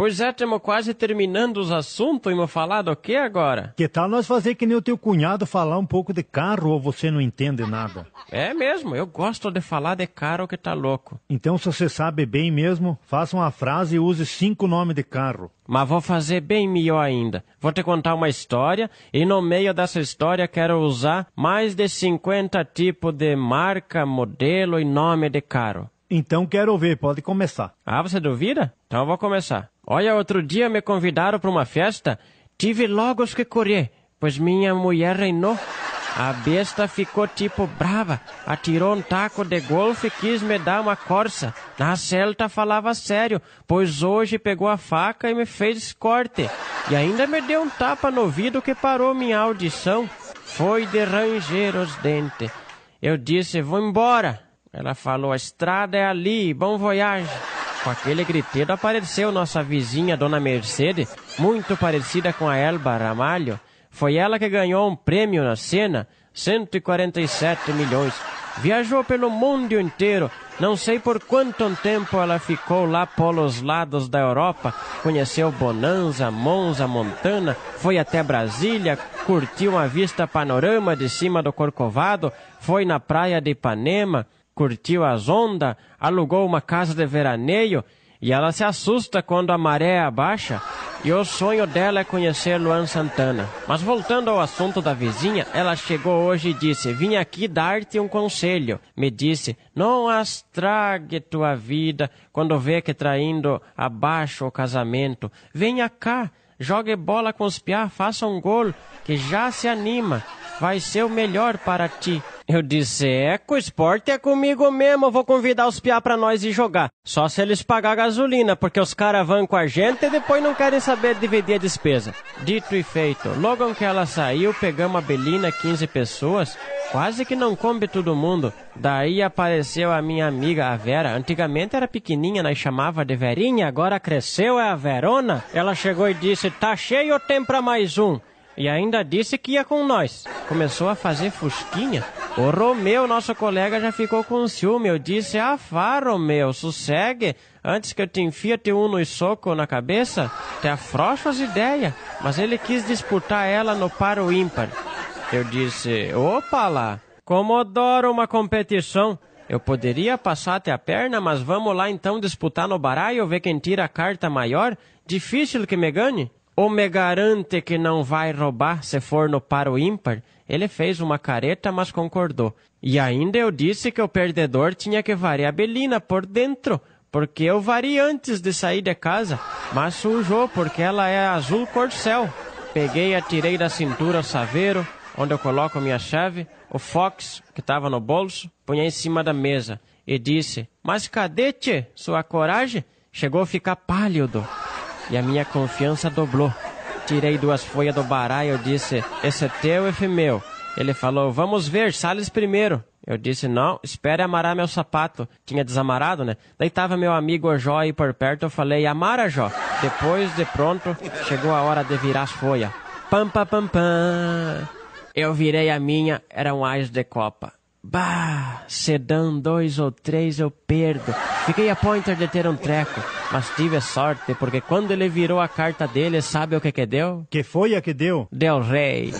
Pois é, temos quase terminando os assuntos e me falar do que agora? Que tal nós fazer que nem o teu cunhado falar um pouco de carro ou você não entende nada? É mesmo, eu gosto de falar de carro que tá louco. Então, se você sabe bem mesmo, faça uma frase e use cinco nomes de carro. Mas vou fazer bem melhor ainda. Vou te contar uma história e no meio dessa história quero usar mais de 50 tipos de marca, modelo e nome de carro. Então quero ver, pode começar. Ah, você duvida? Então eu vou começar. Olha, outro dia me convidaram para uma festa, tive logo que correr, pois minha mulher reinou. A besta ficou tipo brava, atirou um taco de golfe e quis me dar uma corça. Na celta falava sério, pois hoje pegou a faca e me fez corte. E ainda me deu um tapa no ouvido que parou minha audição. Foi de ranger os dentes. Eu disse, vou embora. Ela falou, a estrada é ali, bom voyage. Com aquele griteiro apareceu nossa vizinha, Dona Mercedes, muito parecida com a Elba Ramalho. Foi ela que ganhou um prêmio na cena, 147 milhões. Viajou pelo mundo inteiro. Não sei por quanto tempo ela ficou lá pelos lados da Europa. Conheceu Bonanza, Monza, Montana, foi até Brasília, curtiu uma vista panorama de cima do Corcovado, foi na praia de Ipanema, curtiu as ondas, alugou uma casa de veraneio e ela se assusta quando a maré abaixa. E o sonho dela é conhecer Luan Santana. Mas voltando ao assunto da vizinha, ela chegou hoje e disse: Vim aqui dar-te um conselho. Me disse: Não astrague tua vida quando vê que traindo abaixo o casamento. Venha cá, jogue bola com os piá, faça um gol, que já se anima. Vai ser o melhor para ti. Eu disse, é, com o esporte é comigo mesmo, eu vou convidar os piá pra nós ir jogar. Só se eles pagar gasolina, porque os caras vão com a gente e depois não querem saber dividir a despesa. Dito e feito, logo que ela saiu, pegamos a Belina, 15 pessoas, quase que não come todo mundo. Daí apareceu a minha amiga, a Vera. Antigamente era pequenininha, nós chamava de Verinha, agora cresceu, é a Verona. Ela chegou e disse, tá cheio ou tem pra mais um? E ainda disse que ia com nós. Começou a fazer fusquinha. O Romeu, nosso colega, já ficou com ciúme. Eu disse, ah, vá, Romeu, sossegue. Antes que eu te enfia te um no soco na cabeça, te afrouxa as ideias. Mas ele quis disputar ela no paro ímpar. Eu disse, opa lá, como adoro uma competição. Eu poderia passar até a perna, mas vamos lá então disputar no baralho, ver quem tira a carta maior? Difícil que me ganhe? Ou me garante que não vai roubar se for no paro ímpar? Ele fez uma careta, mas concordou. E ainda eu disse que o perdedor tinha que variar a Belina por dentro, porque eu vari antes de sair de casa, mas sujou porque ela é azul cor-céu. Peguei e atirei da cintura o saveiro, onde eu coloco minha chave, o Fox, que estava no bolso, punha em cima da mesa e disse: Mas cadê, tchê, sua coragem? Chegou a ficar pálido e a minha confiança dobrou. Tirei duas folhas do baralho e disse: Esse é teu, esse é meu. Ele falou: Vamos ver, Salles primeiro. Eu disse: Não, espere amarrar meu sapato. Tinha desamarado, né? Daí meu amigo Jó aí por perto. Eu falei: Amara, Jó. Depois de pronto, chegou a hora de virar as folhas. Pam, pam, pam, pam. Eu virei a minha, era um ás de copa. Bah, se dão dois ou três eu perdo. Fiquei a pointer de ter um treco, mas tive sorte, porque quando ele virou a carta dele, sabe o que que deu? Que foi a que deu? Deu rei.